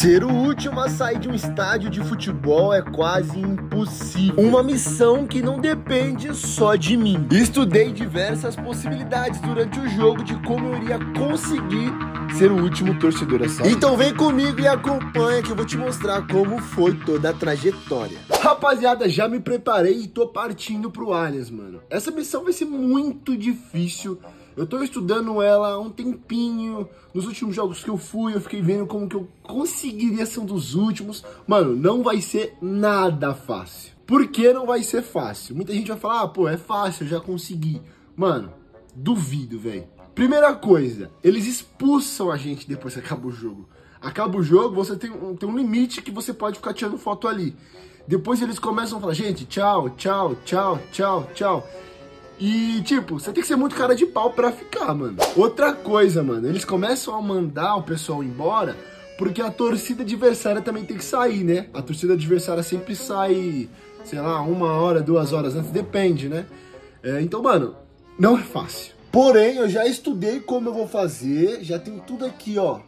Ser o último a sair de um estádio de futebol é quase impossível. Uma missão que não depende só de mim. Estudei diversas possibilidades durante o jogo de como eu iria conseguir ser o último torcedor a sair. Então vem comigo e acompanha que eu vou te mostrar como foi toda a trajetória. Rapaziada, já me preparei e tô partindo pro Allianz, mano. Essa missão vai ser muito difícil. Eu tô estudando ela há um tempinho. Nos últimos jogos que eu fui, eu fiquei vendo como que eu conseguiria ser um dos últimos. Mano, não vai ser nada fácil. Por que não vai ser fácil? Muita gente vai falar, ah, pô, é fácil, eu já consegui. Mano, duvido, velho. Primeira coisa, eles expulsam a gente depois que acaba o jogo. Acaba o jogo, você tem um, tem um limite que você pode ficar tirando foto ali. Depois eles começam a falar, gente, tchau, tchau, tchau, tchau, tchau. E, tipo, você tem que ser muito cara de pau pra ficar, mano. Outra coisa, mano, eles começam a mandar o pessoal embora porque a torcida adversária também tem que sair, né? A torcida adversária sempre sai, sei lá, uma hora, duas horas antes, depende, né? É, então, mano, não é fácil. Porém, eu já estudei como eu vou fazer, já tenho tudo aqui, ó.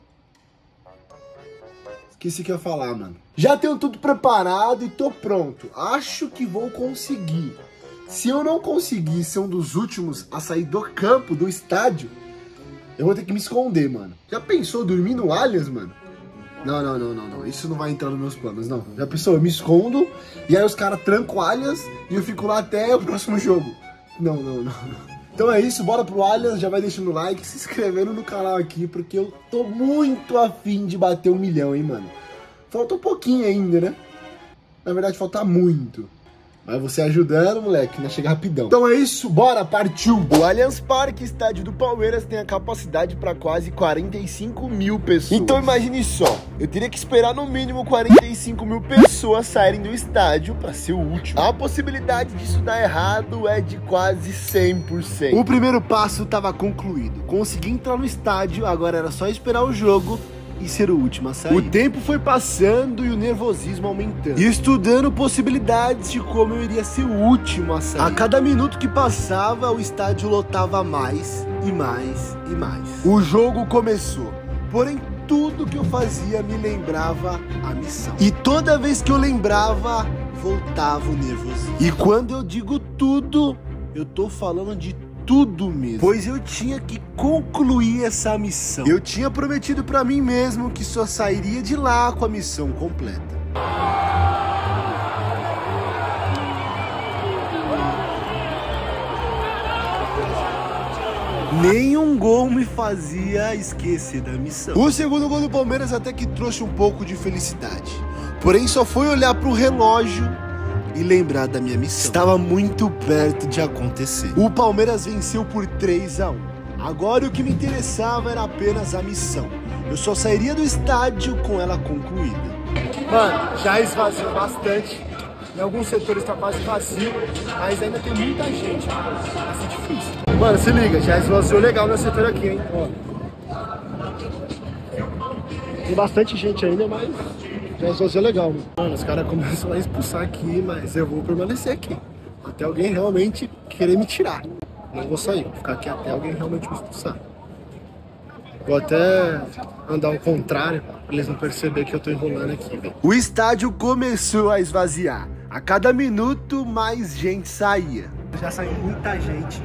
Esqueci que eu ia falar, mano. Já tenho tudo preparado e tô pronto. Acho que vou conseguir. Se eu não conseguir ser um dos últimos a sair do campo, do estádio, eu vou ter que me esconder, mano. Já pensou dormir no Allianz, mano? Não, não, não, não, não. Isso não vai entrar nos meus planos, não. Já pensou? Eu me escondo e aí os caras trancam o Allianz e eu fico lá até o próximo jogo. Não, não, não, não. Então é isso, bora pro Allianz, já vai deixando o like, se inscrevendo no canal aqui, porque eu tô muito afim de bater um milhão, hein, mano. Falta um pouquinho ainda, né? Na verdade, falta muito. Mas você ajudando, moleque, né? Chega rapidão. Então é isso, bora, partiu! O Allianz Parque, estádio do Palmeiras, tem a capacidade para quase 45 mil pessoas. Então imagine só, eu teria que esperar no mínimo 45 mil pessoas saírem do estádio para ser o último. A possibilidade disso dar errado é de quase 100%. O primeiro passo estava concluído. Consegui entrar no estádio, agora era só esperar o jogo e ser o último a sair. O tempo foi passando e o nervosismo aumentando. E estudando possibilidades de como eu iria ser o último a sair. A cada minuto que passava, o estádio lotava mais e mais e mais. O jogo começou. Porém, tudo que eu fazia me lembrava a missão. E toda vez que eu lembrava, voltava o nervosismo. E quando eu digo tudo, eu tô falando de tudo mesmo. Pois eu tinha que concluir essa missão. Eu tinha prometido para mim mesmo que só sairia de lá com a missão completa. Nenhum gol me fazia esquecer da missão. O segundo gol do Palmeiras até que trouxe um pouco de felicidade. Porém, só foi olhar para o relógio e lembrar da minha missão. Estava muito perto de acontecer. O Palmeiras venceu por 3 a 1. Agora o que me interessava era apenas a missão. Eu só sairia do estádio com ela concluída. Mano, já esvaziou bastante. Em alguns setores está quase vazio, mas ainda tem muita gente. Vai ser difícil. Mano, se liga, já esvaziou legal meu setor aqui, hein? Ó. Tem bastante gente ainda, mas já é legal, mano. mano os caras começam a expulsar aqui, mas eu vou permanecer aqui. Até alguém realmente querer me tirar. Não vou sair, vou ficar aqui até alguém realmente me expulsar. Vou até andar ao contrário, pra eles não perceberem que eu tô enrolando aqui, velho. O estádio começou a esvaziar. A cada minuto, mais gente saía. Já saiu muita gente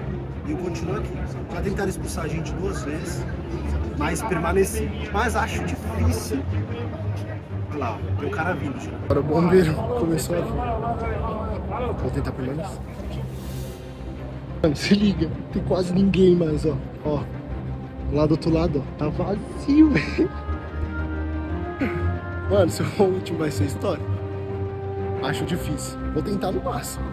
e eu continuo aqui. Já tentaram expulsar a gente duas vezes, mas permaneci. Mas acho difícil lá, tem um cara vindo já. Agora o bombeiro começou a vir. Vou tentar permanecer. Mano, se liga, tem quase ninguém mais, ó. Ó, lá do outro lado, ó, tá vazio, velho. Mano, se o último vai ser história. Acho difícil. Vou tentar no máximo.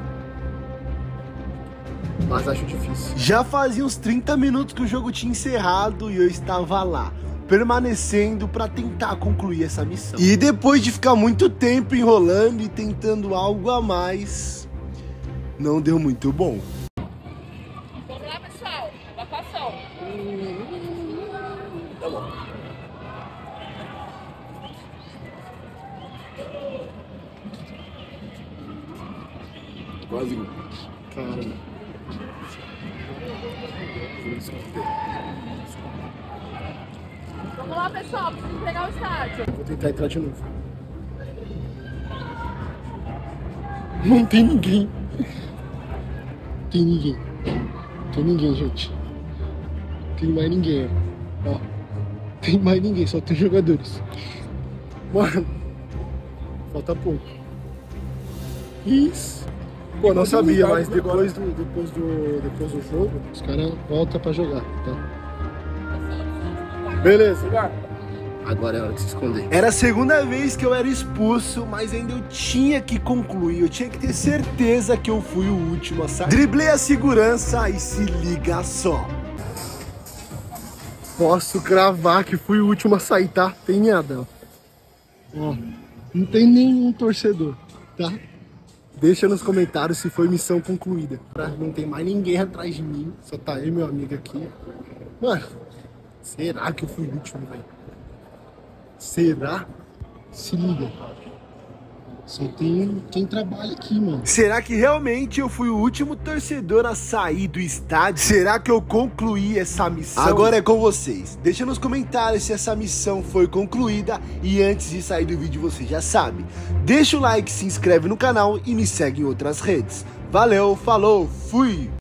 Mas acho difícil. Já fazia uns 30 minutos que o jogo tinha encerrado e eu estava lá permanecendo para tentar concluir essa missão. E depois de ficar muito tempo enrolando e tentando algo a mais, não deu muito bom. Vamos lá, pessoal. Evacuação. Tá bom. Quase. Cara. Vamos lá, pessoal. Preciso entregar o estádio. Vou tentar entrar de novo. Não tem ninguém. Tem ninguém. Tem ninguém, gente. Tem mais ninguém, ó. Tem mais ninguém, só tem jogadores. Mano, falta pouco. Isso. Pô, não sabia, mas depois do, depois do, depois do jogo, os caras voltam pra jogar, tá? Beleza. Agora é hora de se esconder. Era a segunda vez que eu era expulso, mas ainda eu tinha que concluir. Eu tinha que ter certeza que eu fui o último a sair. Driblei a segurança e se liga só. Posso cravar que fui o último a sair, tá? Tem nada. Ó, não tem nenhum torcedor, tá? Deixa nos comentários se foi missão concluída. Não tem mais ninguém atrás de mim. Só tá eu e meu amigo aqui. Mano, será que eu fui o último, velho? Será? Se liga. Só tem quem trabalha aqui, mano. Será que realmente eu fui o último torcedor a sair do estádio? Será que eu concluí essa missão? Agora é com vocês. Deixa nos comentários se essa missão foi concluída e antes de sair do vídeo você já sabe. Deixa o like, se inscreve no canal e me segue em outras redes. Valeu, falou, fui!